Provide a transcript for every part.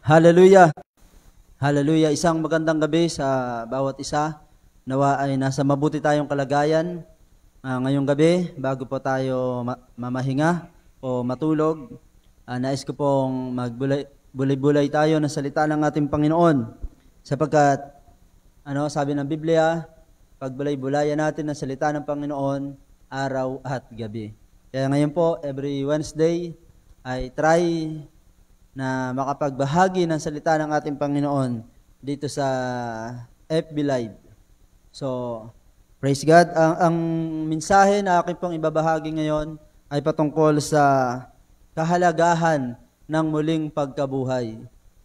Hallelujah. Hallelujah. Isang magandang gabi sa bawat isa. Nawa ay nasa mabuti tayong kalagayan uh, ngayong gabi bago po tayo ma- mamahinga o matulog. Uh, nais ko pong magbulay-bulay tayo ng salita ng ating Panginoon sapagkat ano sabi ng Biblia, pagbulay-bulayan natin ng salita ng Panginoon araw at gabi. Kaya ngayon po, every Wednesday, ay try na makapagbahagi ng salita ng ating Panginoon dito sa FB Live. So, praise God. Ang, ang mensahe na aking pong ibabahagi ngayon ay patungkol sa kahalagahan ng muling pagkabuhay.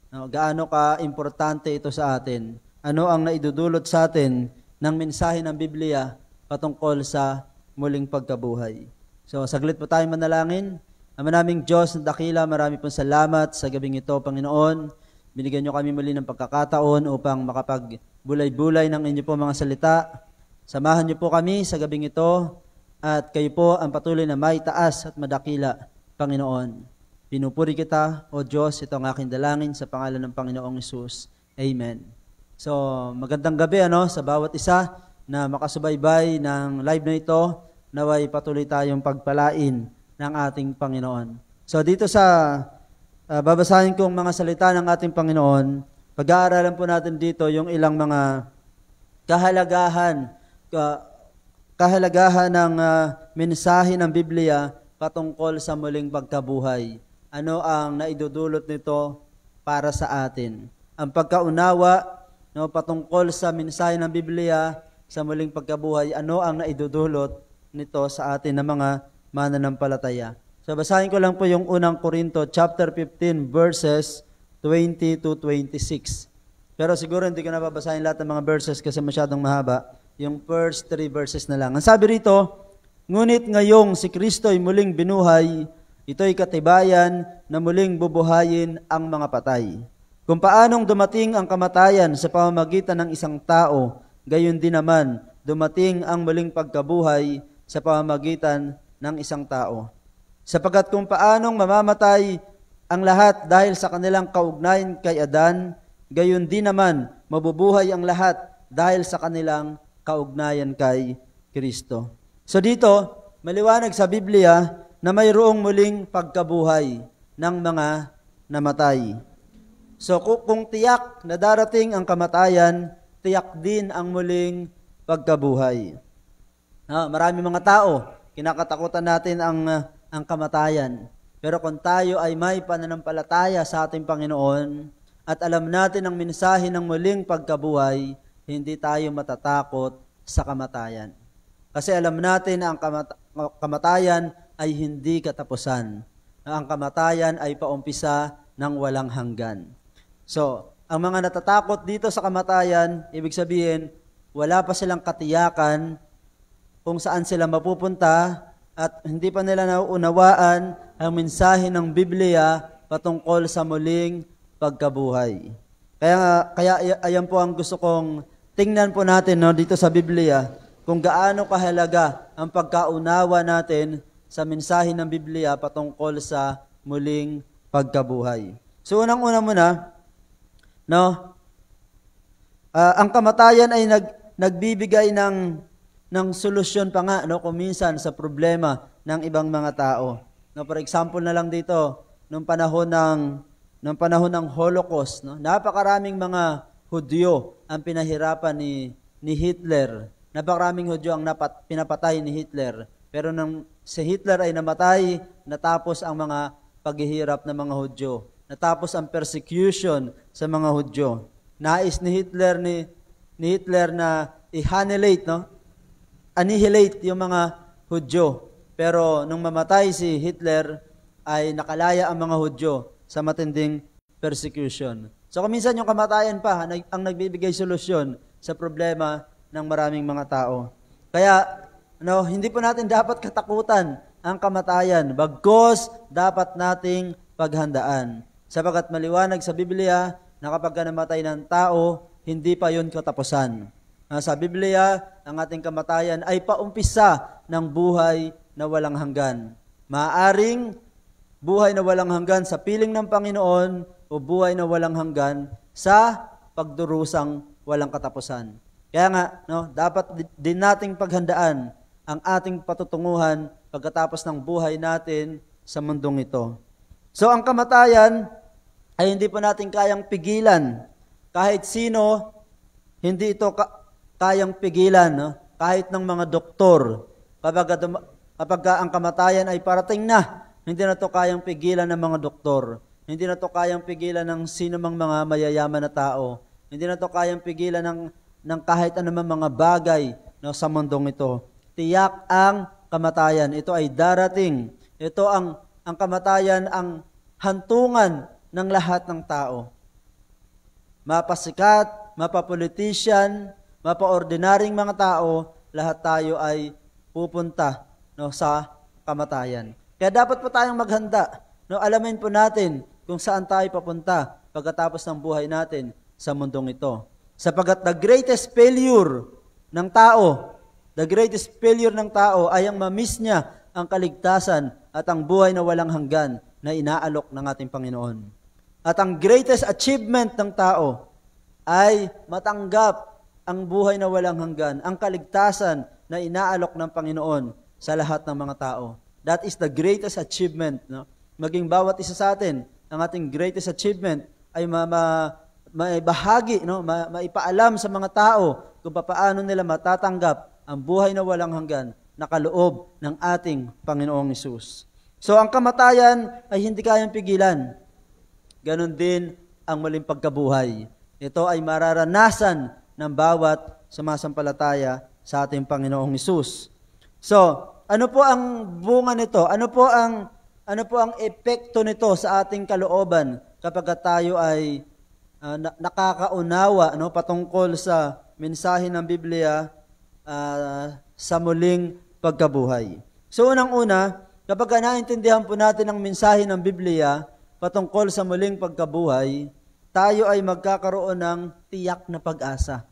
No, gaano ka importante ito sa atin? Ano ang naidudulot sa atin ng mensahe ng Biblia patungkol sa muling pagkabuhay? So, saglit po tayo manalangin. Ama naming Diyos na dakila, marami pong salamat sa gabing ito, Panginoon. Binigyan niyo kami muli ng pagkakataon upang makapagbulay-bulay ng inyo po mga salita. Samahan niyo po kami sa gabing ito at kayo po ang patuloy na may taas at madakila, Panginoon. Pinupuri kita, O Diyos, ito ang aking dalangin sa pangalan ng Panginoong Isus. Amen. So, magandang gabi ano, sa bawat isa na makasubaybay ng live na ito. Naway patuloy tayong pagpalain ng ating Panginoon. So dito sa uh, babasahin kong mga salita ng ating Panginoon, pag-aaralan po natin dito yung ilang mga kahalagahan, ka, kahalagahan ng uh, mensahe ng Biblia patungkol sa muling pagkabuhay. Ano ang naidudulot nito para sa atin? Ang pagkaunawa no, patungkol sa mensahe ng Biblia sa muling pagkabuhay, ano ang naidudulot nito sa atin ng mga mananampalataya. So basahin ko lang po yung unang Korinto chapter 15 verses 20 to 26. Pero siguro hindi ko na babasahin lahat ng mga verses kasi masyadong mahaba. Yung first three verses na lang. Ang sabi rito, Ngunit ngayong si Kristo ay muling binuhay, ito'y katibayan na muling bubuhayin ang mga patay. Kung paanong dumating ang kamatayan sa pamamagitan ng isang tao, gayon din naman dumating ang muling pagkabuhay sa pamamagitan ng isang tao. Sapagat kung paanong mamamatay ang lahat dahil sa kanilang kaugnayan kay Adan, gayon din naman mabubuhay ang lahat dahil sa kanilang kaugnayan kay Kristo. So dito, maliwanag sa Biblia na mayroong muling pagkabuhay ng mga namatay. So kung tiyak na darating ang kamatayan, tiyak din ang muling pagkabuhay. Na, marami mga tao kinakatakutan natin ang, uh, ang kamatayan. Pero kung tayo ay may pananampalataya sa ating Panginoon at alam natin ang mensahe ng muling pagkabuhay, hindi tayo matatakot sa kamatayan. Kasi alam natin na ang kamata- kamatayan ay hindi katapusan. Ang kamatayan ay paumpisa ng walang hanggan. So, ang mga natatakot dito sa kamatayan, ibig sabihin, wala pa silang katiyakan kung saan sila mapupunta at hindi pa nila nauunawaan ang mensahe ng Biblia patungkol sa muling pagkabuhay. Kaya, kaya ayan po ang gusto kong tingnan po natin no, dito sa Biblia kung gaano kahalaga ang pagkaunawa natin sa mensahe ng Biblia patungkol sa muling pagkabuhay. So unang-una muna, no, uh, ang kamatayan ay nag, nagbibigay ng ng solusyon pa nga no kuminsan sa problema ng ibang mga tao. No, for example na lang dito, nung panahon ng nung panahon ng Holocaust, no, napakaraming mga Hudyo ang pinahirapan ni ni Hitler. Napakaraming Hudyo ang napat, pinapatay ni Hitler. Pero nang si Hitler ay namatay, natapos ang mga paghihirap ng mga Hudyo. Natapos ang persecution sa mga Hudyo. Nais ni Hitler ni, ni Hitler na i-annihilate no? Annihilate yung mga Hudyo. Pero nung mamatay si Hitler, ay nakalaya ang mga Hudyo sa matinding persecution. So kuminsan yung kamatayan pa ang nagbibigay solusyon sa problema ng maraming mga tao. Kaya no, hindi po natin dapat katakutan ang kamatayan, bagkos dapat nating paghandaan. Sapagat maliwanag sa Biblia na kapag namatay ng tao, hindi pa yon katapusan. Uh, sa Biblia, ang ating kamatayan ay paumpisa ng buhay na walang hanggan. Maaring buhay na walang hanggan sa piling ng Panginoon o buhay na walang hanggan sa pagdurusang walang katapusan. Kaya nga, no, dapat din nating paghandaan ang ating patutunguhan pagkatapos ng buhay natin sa mundong ito. So ang kamatayan ay hindi pa natin kayang pigilan. Kahit sino, hindi ito ka- kayang pigilan. No? Kahit ng mga doktor. Kapag, kapag ang kamatayan ay parating na, hindi na to kayang pigilan ng mga doktor. Hindi na to kayang pigilan ng sino mang mga mayayaman na tao. Hindi na to kayang pigilan ng, ng kahit anumang mga bagay no, sa mundong ito. Tiyak ang kamatayan. Ito ay darating. Ito ang, ang kamatayan, ang hantungan ng lahat ng tao. Mapasikat, mapapolitician, mapaordinaryong mga tao, lahat tayo ay pupunta no, sa kamatayan. Kaya dapat po tayong maghanda. No, alamin po natin kung saan tayo papunta pagkatapos ng buhay natin sa mundong ito. Sapagat the greatest failure ng tao, the greatest failure ng tao ay ang mamiss niya ang kaligtasan at ang buhay na walang hanggan na inaalok ng ating Panginoon. At ang greatest achievement ng tao ay matanggap ang buhay na walang hanggan, ang kaligtasan na inaalok ng Panginoon sa lahat ng mga tao. That is the greatest achievement. No? Maging bawat isa sa atin, ang ating greatest achievement ay ma, ma, maibahagi, no? ma, maipaalam sa mga tao kung paano nila matatanggap ang buhay na walang hanggan na kaloob ng ating Panginoong Isus. So ang kamatayan ay hindi kayang pigilan. Ganon din ang maling pagkabuhay. Ito ay mararanasan ng bawat sumasampalataya sa ating Panginoong Isus. So, ano po ang bunga nito? Ano po ang ano po ang epekto nito sa ating kalooban kapag tayo ay uh, nakakaunawa no patungkol sa mensahe ng Biblia uh, sa muling pagkabuhay. So unang-una, Kapag naintindihan po natin ang mensahe ng Biblia patungkol sa muling pagkabuhay, tayo ay magkakaroon ng tiyak na pag-asa.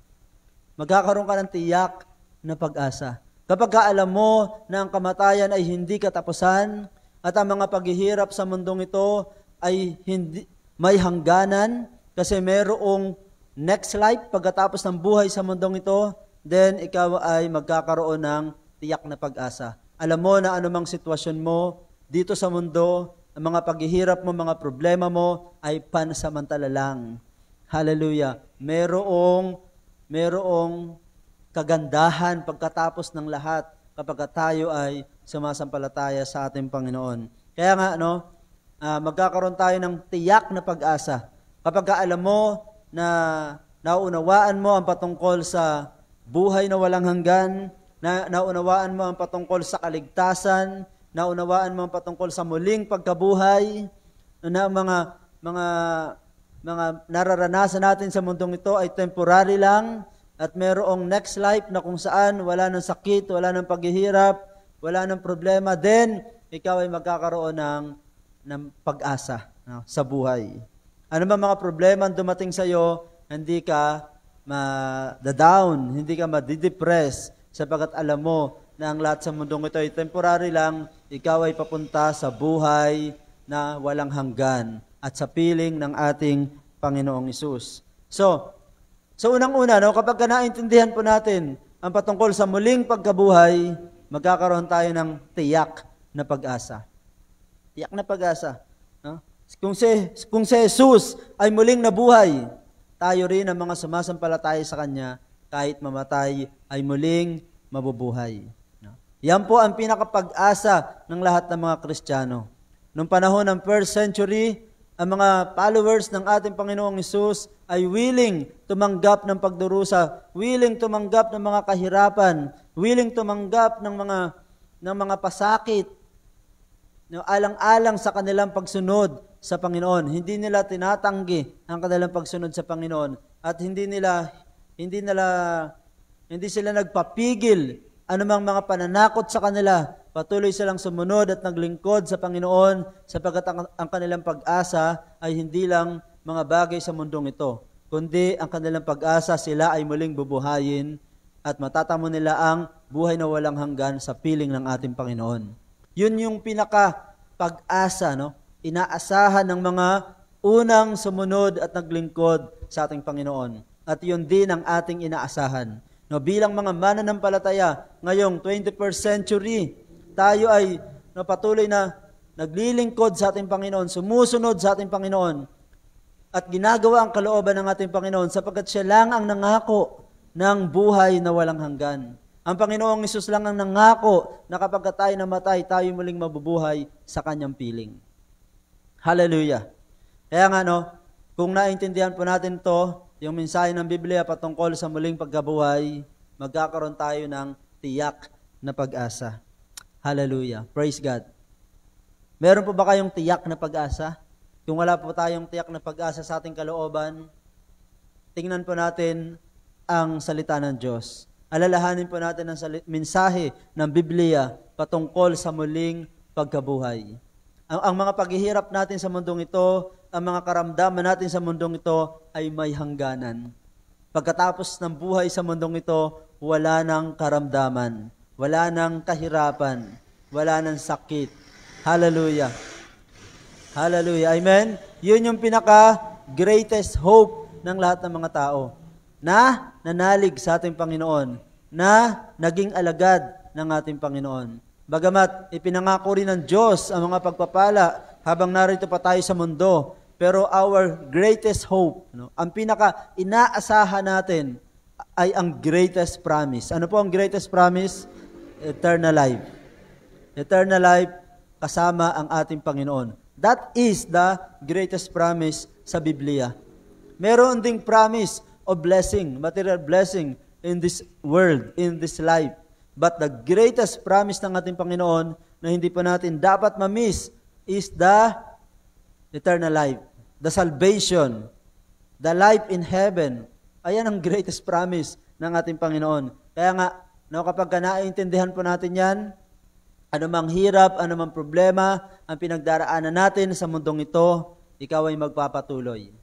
Magkakaroon ka ng tiyak na pag-asa. Kapag ka alam mo na ang kamatayan ay hindi katapusan at ang mga paghihirap sa mundong ito ay hindi may hangganan kasi mayroong next life pagkatapos ng buhay sa mundong ito, then ikaw ay magkakaroon ng tiyak na pag-asa. Alam mo na anumang sitwasyon mo dito sa mundo, ang mga paghihirap mo, mga problema mo ay pansamantala lang. Hallelujah. Merong merong kagandahan pagkatapos ng lahat kapag tayo ay sumasampalataya sa ating Panginoon. Kaya nga, no, uh, magkakaroon tayo ng tiyak na pag-asa. Kapag alam mo na naunawaan mo ang patungkol sa buhay na walang hanggan, na naunawaan mo ang patungkol sa kaligtasan, naunawaan mo ang patungkol sa muling pagkabuhay, na mga mga mga nararanasan natin sa mundong ito ay temporary lang at merong next life na kung saan wala ng sakit, wala ng paghihirap, wala ng problema, then ikaw ay magkakaroon ng, ng pag-asa no, sa buhay. Ano ba mga problema ang dumating sa iyo, hindi ka ma-down, hindi ka ma-depress, sapagat alam mo na ang lahat sa mundong ito ay temporary lang, ikaw ay papunta sa buhay na walang hanggan at sa piling ng ating Panginoong Isus. So, so unang-una, no, kapag ka naintindihan po natin ang patungkol sa muling pagkabuhay, magkakaroon tayo ng tiyak na pag-asa. Tiyak na pag-asa. No? Kung si, kung si Jesus ay muling nabuhay, tayo rin ang mga sumasampalataya sa Kanya kahit mamatay, ay muling mabubuhay. Yan po ang pinakapag-asa ng lahat ng mga Kristiyano. Noong panahon ng first century, ang mga followers ng ating Panginoong Isus ay willing tumanggap ng pagdurusa, willing tumanggap ng mga kahirapan, willing tumanggap ng mga ng mga pasakit, no, alang-alang sa kanilang pagsunod sa Panginoon. Hindi nila tinatanggi ang kanilang pagsunod sa Panginoon at hindi nila hindi nila hindi sila nagpapigil anumang mga pananakot sa kanila. Patuloy silang sumunod at naglingkod sa Panginoon sapagkat ang, ang kanilang pag-asa ay hindi lang mga bagay sa mundong ito, kundi ang kanilang pag-asa sila ay muling bubuhayin at matatamo nila ang buhay na walang hanggan sa piling ng ating Panginoon. Yun yung pinaka pag-asa, no? Inaasahan ng mga unang sumunod at naglingkod sa ating Panginoon. At yun din ang ating inaasahan. No, bilang mga mananampalataya, ngayong 21st century, tayo ay no, patuloy na naglilingkod sa ating Panginoon, sumusunod sa ating Panginoon, at ginagawa ang kalooban ng ating Panginoon sapagkat siya lang ang nangako ng buhay na walang hanggan. Ang Panginoong Isus lang ang nangako na kapag tayo namatay, tayo muling mabubuhay sa kanyang piling. Hallelujah. Kaya nga no, kung naintindihan po natin to, yung mensahe ng Biblia patungkol sa muling pagkabuhay, magkakaroon tayo ng tiyak na pag-asa. Hallelujah. Praise God. Meron po ba kayong tiyak na pag-asa? Kung wala po tayong tiyak na pag-asa sa ating kalooban, tingnan po natin ang salita ng Diyos. Alalahanin po natin ang salit- mensahe ng Biblia patungkol sa muling pagkabuhay. Ang, ang mga paghihirap natin sa mundong ito, ang mga karamdaman natin sa mundong ito ay may hangganan. Pagkatapos ng buhay sa mundong ito, wala nang karamdaman, wala nang kahirapan, wala nang sakit. Hallelujah. Hallelujah. Amen? Yun yung pinaka greatest hope ng lahat ng mga tao na nanalig sa ating Panginoon, na naging alagad ng ating Panginoon. Bagamat ipinangako rin ng Diyos ang mga pagpapala habang narito pa tayo sa mundo, pero our greatest hope, no, ang pinaka inaasahan natin ay ang greatest promise. Ano po ang greatest promise? Eternal life. Eternal life kasama ang ating Panginoon. That is the greatest promise sa Biblia. Meron ding promise of blessing, material blessing in this world, in this life. But the greatest promise ng ating Panginoon na hindi pa natin dapat ma-miss is the eternal life, the salvation, the life in heaven. Ayan ang greatest promise ng ating Panginoon. Kaya nga, no, kapag ka naiintindihan po natin yan, anumang hirap, anumang problema, ang pinagdaraanan natin sa mundong ito, ikaw ay magpapatuloy.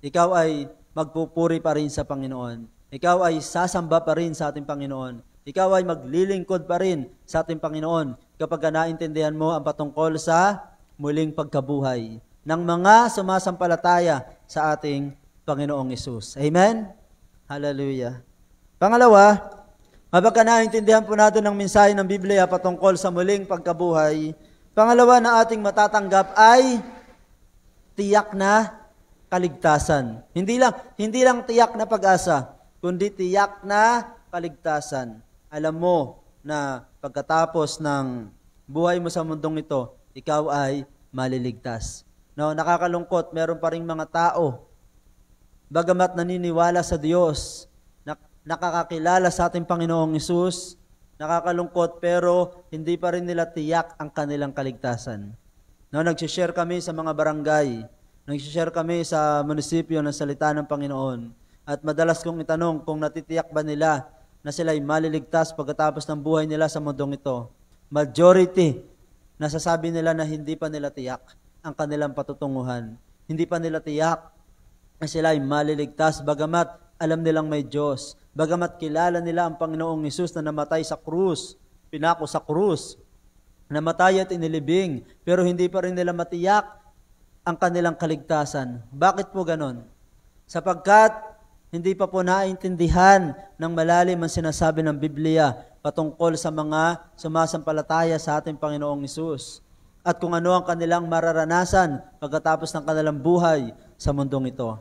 Ikaw ay magpupuri pa rin sa Panginoon. Ikaw ay sasamba pa rin sa ating Panginoon. Ikaw ay maglilingkod pa rin sa ating Panginoon kapag naintindihan mo ang patungkol sa muling pagkabuhay ng mga sumasampalataya sa ating Panginoong Isus. Amen? Hallelujah. Pangalawa, kapag naintindihan po natin ang mensahe ng Biblia patungkol sa muling pagkabuhay, pangalawa na ating matatanggap ay tiyak na kaligtasan. Hindi lang hindi lang tiyak na pag-asa, kundi tiyak na kaligtasan. Alam mo na pagkatapos ng buhay mo sa mundong ito, ikaw ay maliligtas. No, nakakalungkot, meron pa ring mga tao bagamat naniniwala sa Diyos, nakakakilala sa ating Panginoong Isus, nakakalungkot pero hindi pa rin nila tiyak ang kanilang kaligtasan. No, nagsishare kami sa mga barangay, nagsishare kami sa munisipyo ng salita ng Panginoon. At madalas kong itanong kung natitiyak ba nila na sila ay maliligtas pagkatapos ng buhay nila sa mundong ito. Majority, nasasabi nila na hindi pa nila tiyak ang kanilang patutunguhan. Hindi pa nila tiyak na sila ay maliligtas bagamat alam nilang may Diyos. Bagamat kilala nila ang Panginoong Isus na namatay sa krus, pinako sa krus, namatay at inilibing, pero hindi pa rin nila matiyak ang kanilang kaligtasan. Bakit po ganon? Sapagkat hindi pa po naintindihan ng malalim ang sinasabi ng Biblia patungkol sa mga sumasampalataya sa ating Panginoong Isus at kung ano ang kanilang mararanasan pagkatapos ng kanilang buhay sa mundong ito.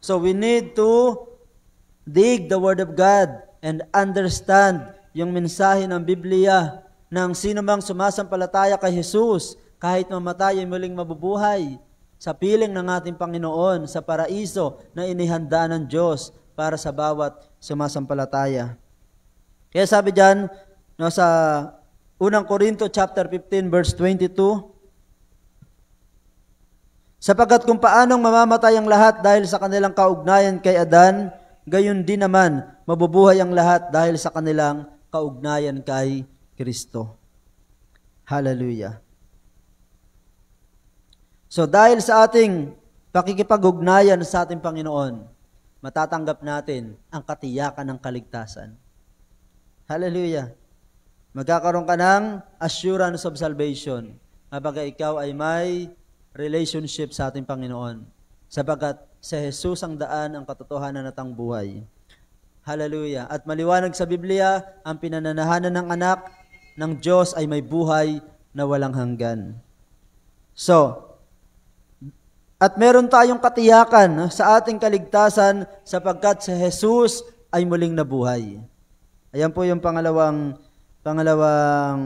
So we need to dig the Word of God and understand yung mensahe ng Biblia ng sino mang sumasampalataya kay Jesus, kahit mamatay ay muling mabubuhay sa piling ng ating Panginoon sa paraiso na inihanda ng Diyos para sa bawat sumasampalataya. Kaya sabi diyan no, sa unang Korinto chapter 15 verse 22, Sapagkat kung paanong mamamatay ang lahat dahil sa kanilang kaugnayan kay Adan, gayon din naman mabubuhay ang lahat dahil sa kanilang kaugnayan kay Kristo. Hallelujah. So dahil sa ating pakikipag-ugnayan sa ating Panginoon, matatanggap natin ang katiyakan ng kaligtasan. Hallelujah. Magkakaroon ka ng assurance of salvation kapag ikaw ay may relationship sa ating Panginoon. Sapagkat sa Jesus ang daan, ang katotohanan at ang buhay. Hallelujah. At maliwanag sa Biblia, ang pinananahanan ng anak ng Diyos ay may buhay na walang hanggan. So, at meron tayong katiyakan sa ating kaligtasan sapagkat sa Jesus ay muling nabuhay. Ayan po yung pangalawang pangalawang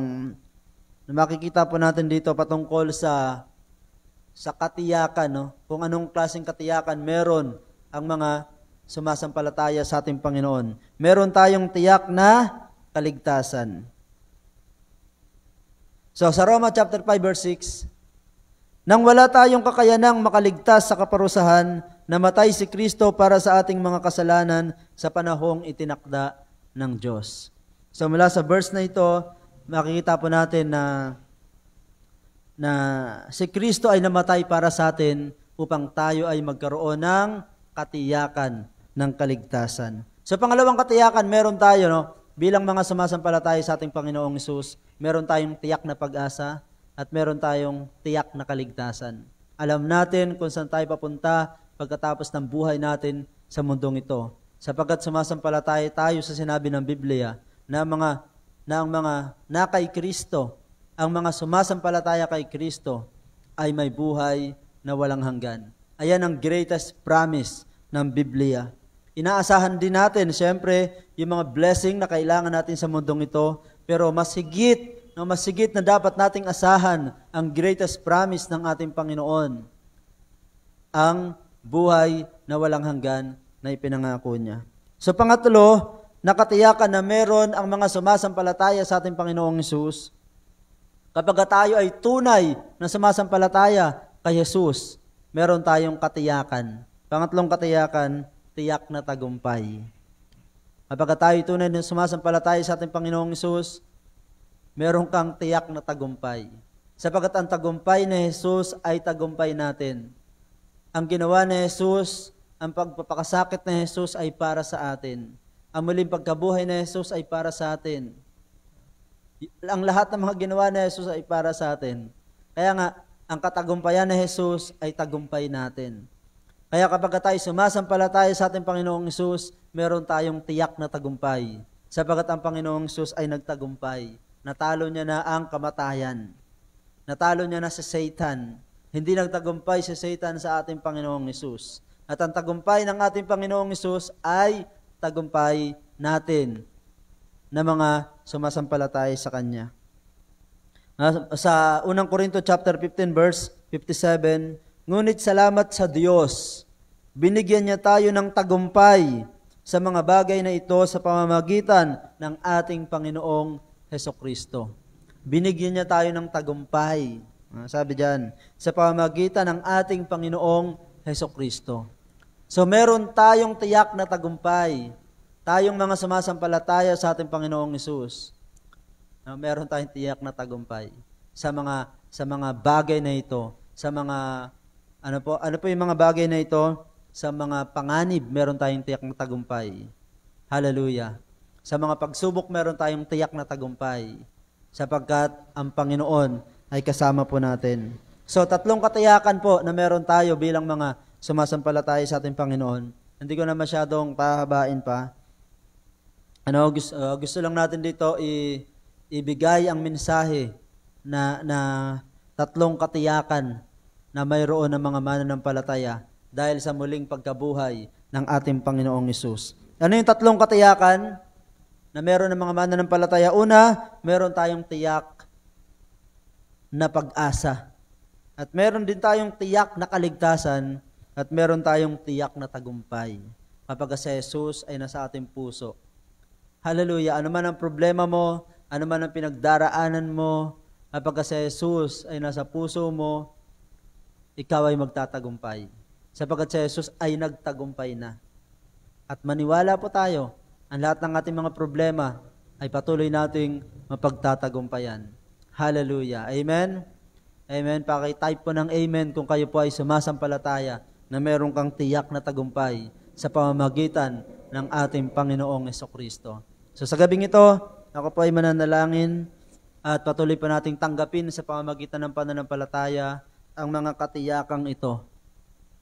makikita po natin dito patungkol sa sa katiyakan, no? Kung anong klaseng katiyakan meron ang mga sumasampalataya sa ating Panginoon. Meron tayong tiyak na kaligtasan. So sa Roma chapter 5 verse 6, nang wala tayong kakayanang makaligtas sa kaparusahan, namatay si Kristo para sa ating mga kasalanan sa panahong itinakda ng Diyos. So mula sa verse na ito, makikita po natin na na si Kristo ay namatay para sa atin upang tayo ay magkaroon ng katiyakan ng kaligtasan. Sa pangalawang katiyakan, meron tayo, no, bilang mga sumasampalataya sa ating Panginoong Isus, meron tayong tiyak na pag-asa at meron tayong tiyak na kaligtasan. Alam natin kung saan tayo papunta pagkatapos ng buhay natin sa mundong ito. Sapagkat sumasampalataya tayo sa sinabi ng Biblia na mga na ang mga na kay Kristo, ang mga sumasampalataya kay Kristo ay may buhay na walang hanggan. Ayan ang greatest promise ng Biblia. Inaasahan din natin, siyempre, yung mga blessing na kailangan natin sa mundong ito, pero mas higit, no, mas higit na dapat nating asahan ang greatest promise ng ating Panginoon, ang buhay na walang hanggan na ipinangako niya. So pangatlo, nakatiyakan na meron ang mga sumasampalataya sa ating Panginoong Yesus. Kapag tayo ay tunay na sumasampalataya kay Jesus, meron tayong katiyakan. Pangatlong katiyakan, tiyak na tagumpay. Kapag tayo tunay na sumasampalataya sa ating Panginoong Isus, meron kang tiyak na tagumpay. Sapagat ang tagumpay ni Jesus ay tagumpay natin. Ang ginawa ni Jesus, ang pagpapakasakit ni Jesus ay para sa atin. Ang muling pagkabuhay ni Jesus ay para sa atin. Ang lahat ng mga ginawa ni Jesus ay para sa atin. Kaya nga, ang katagumpayan ni Jesus ay tagumpay natin. Kaya kapag tayo sumasampalataya sa ating Panginoong Isus, meron tayong tiyak na tagumpay. Sapagat ang Panginoong Isus ay nagtagumpay. Natalo niya na ang kamatayan. Natalo niya na si Satan. Hindi nagtagumpay si Satan sa ating Panginoong Isus. At ang tagumpay ng ating Panginoong Isus ay tagumpay natin na mga sumasampalataya sa Kanya. Sa unang Korinto chapter 15 verse 57, Ngunit salamat sa Diyos, binigyan niya tayo ng tagumpay sa mga bagay na ito sa pamamagitan ng ating Panginoong Heso Kristo. Binigyan niya tayo ng tagumpay. Ah, sabi diyan, sa pamamagitan ng ating Panginoong Heso Kristo. So meron tayong tiyak na tagumpay. Tayong mga sumasampalataya sa ating Panginoong Hesus. Uh, meron tayong tiyak na tagumpay sa mga sa mga bagay na ito, sa mga ano po, ano po yung mga bagay na ito? Sa mga panganib, meron tayong tiyak na tagumpay. Hallelujah. Sa mga pagsubok, meron tayong tiyak na tagumpay. Sapagkat ang Panginoon ay kasama po natin. So, tatlong katiyakan po na meron tayo bilang mga sumasampalataya sa ating Panginoon. Hindi ko na masyadong pahabain pa. Ano, gusto, uh, gusto lang natin dito i, ibigay ang mensahe na, na tatlong katiyakan na mayroon ng mga mananampalataya dahil sa muling pagkabuhay ng ating Panginoong Isus. Ano yung tatlong katiyakan na meron ng mga mananampalataya? Una, meron tayong tiyak na pag-asa. At meron din tayong tiyak na kaligtasan at meron tayong tiyak na tagumpay kapag si Jesus ay nasa ating puso. Hallelujah. Ano man ang problema mo, ano man ang pinagdaraanan mo, kapag si Jesus ay nasa puso mo, ikaw ay magtatagumpay. Sapagkat si Jesus ay nagtagumpay na. At maniwala po tayo, ang lahat ng ating mga problema ay patuloy nating mapagtatagumpayan. Hallelujah. Amen? Amen. Pakitype po ng amen kung kayo po ay sumasampalataya na meron kang tiyak na tagumpay sa pamamagitan ng ating Panginoong Kristo. So sa gabing ito, ako po ay mananalangin at patuloy pa nating tanggapin sa pamamagitan ng pananampalataya ang mga katiyakang ito.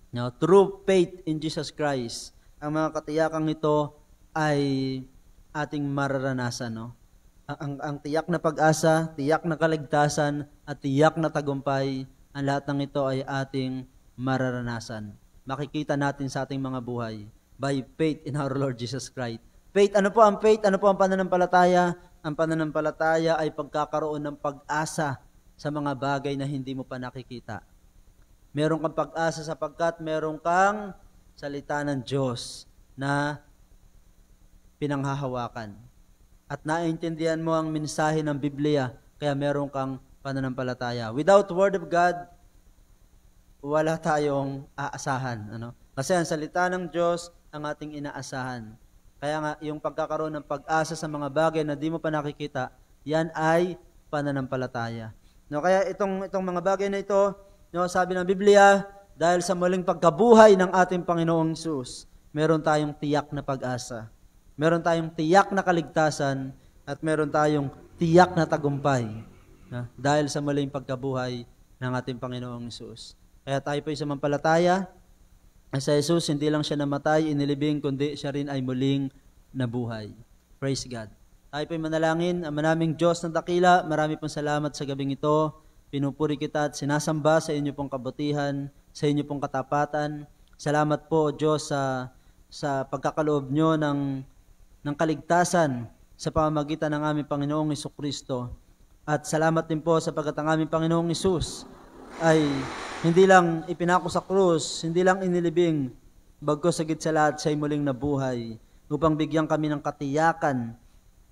Now, true faith in Jesus Christ, ang mga katiyakang ito ay ating mararanasan. No? Ang, ang, ang tiyak na pag-asa, tiyak na kaligtasan, at tiyak na tagumpay, ang lahat ng ito ay ating mararanasan. Makikita natin sa ating mga buhay by faith in our Lord Jesus Christ. Faith, ano po ang faith? Ano po ang pananampalataya? Ang pananampalataya ay pagkakaroon ng pag-asa sa mga bagay na hindi mo pa nakikita. Meron kang pag-asa sapagkat meron kang salita ng Diyos na pinanghahawakan. At naintindihan mo ang mensahe ng Biblia, kaya meron kang pananampalataya. Without Word of God, wala tayong aasahan. Ano? Kasi ang salita ng Diyos ang ating inaasahan. Kaya nga, yung pagkakaroon ng pag-asa sa mga bagay na di mo pa nakikita, yan ay pananampalataya. No, kaya itong, itong mga bagay na ito, no, sabi ng Biblia, dahil sa muling pagkabuhay ng ating Panginoong Isus, meron tayong tiyak na pag-asa. Meron tayong tiyak na kaligtasan at meron tayong tiyak na tagumpay na, dahil sa muling pagkabuhay ng ating Panginoong Isus. Kaya tayo po isamampalataya sa Jesus, hindi lang siya namatay, inilibing, kundi siya rin ay muling nabuhay. Praise God. Tayo po'y manalangin. Ang manaming Diyos ng dakila, marami pong salamat sa gabing ito. Pinupuri kita at sinasamba sa inyo pong kabutihan, sa inyo pong katapatan. Salamat po, Diyos, sa, sa pagkakaloob nyo ng, ng kaligtasan sa pamamagitan ng aming Panginoong Iso Kristo. At salamat din po sa pagkat aming Panginoong Isus ay hindi lang ipinako sa krus, hindi lang inilibing, bagko sagit sa lahat siya'y muling nabuhay upang bigyan kami ng katiyakan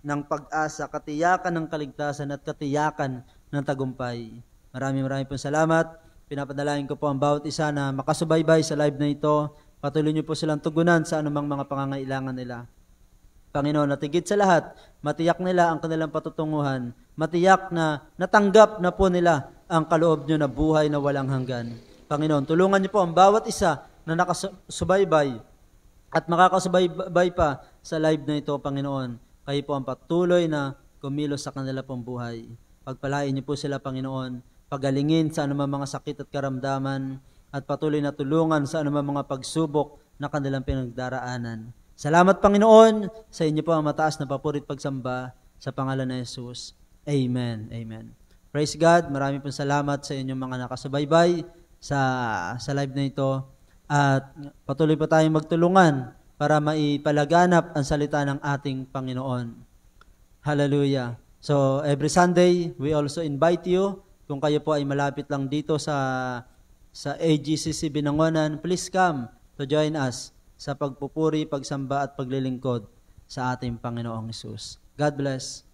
ng pag-asa, katiyakan ng kaligtasan at katiyakan ng tagumpay. Maraming maraming po salamat. Pinapadalain ko po ang bawat isa na makasubaybay sa live na ito. Patuloy niyo po silang tugunan sa anumang mga pangangailangan nila. Panginoon, natigit sa lahat, matiyak nila ang kanilang patutunguhan, matiyak na natanggap na po nila ang kaloob niyo na buhay na walang hanggan. Panginoon, tulungan niyo po ang bawat isa na nakasubaybay at makakasubaybay pa sa live na ito, Panginoon kayo po ang patuloy na kumilos sa kanila pong buhay. Pagpalain niyo po sila, Panginoon. Pagalingin sa anumang mga sakit at karamdaman at patuloy na tulungan sa anumang mga pagsubok na kanilang pinagdaraanan. Salamat, Panginoon, sa inyo po ang mataas na papurit pagsamba sa pangalan ng Jesus. Amen. Amen. Praise God. Marami pong salamat sa inyong mga nakasubaybay sa, sa live na ito. At patuloy pa tayong magtulungan para maipalaganap ang salita ng ating Panginoon. Hallelujah. So, every Sunday, we also invite you, kung kayo po ay malapit lang dito sa sa AGCC Binangonan, please come to join us sa pagpupuri, pagsamba at paglilingkod sa ating Panginoong Isus. God bless.